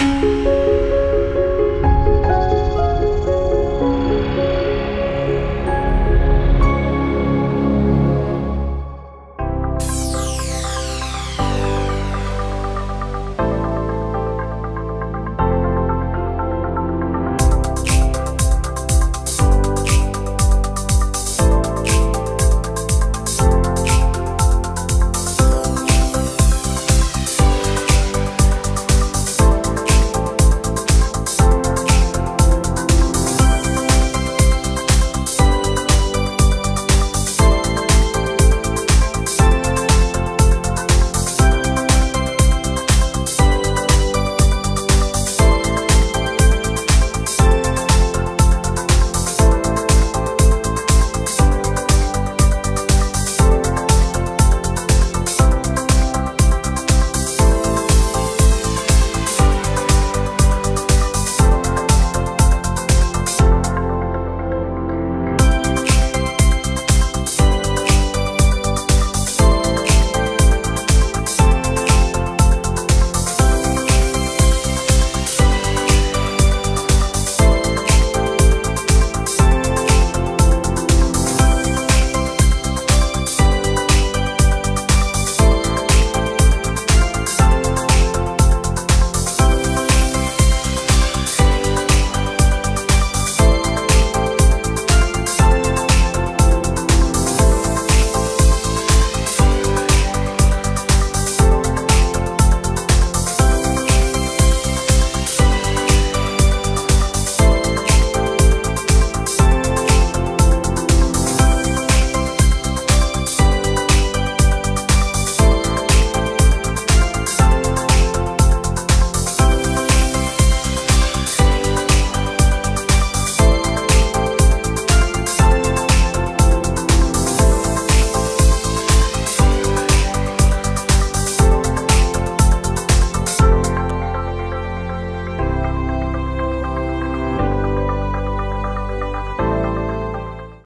Música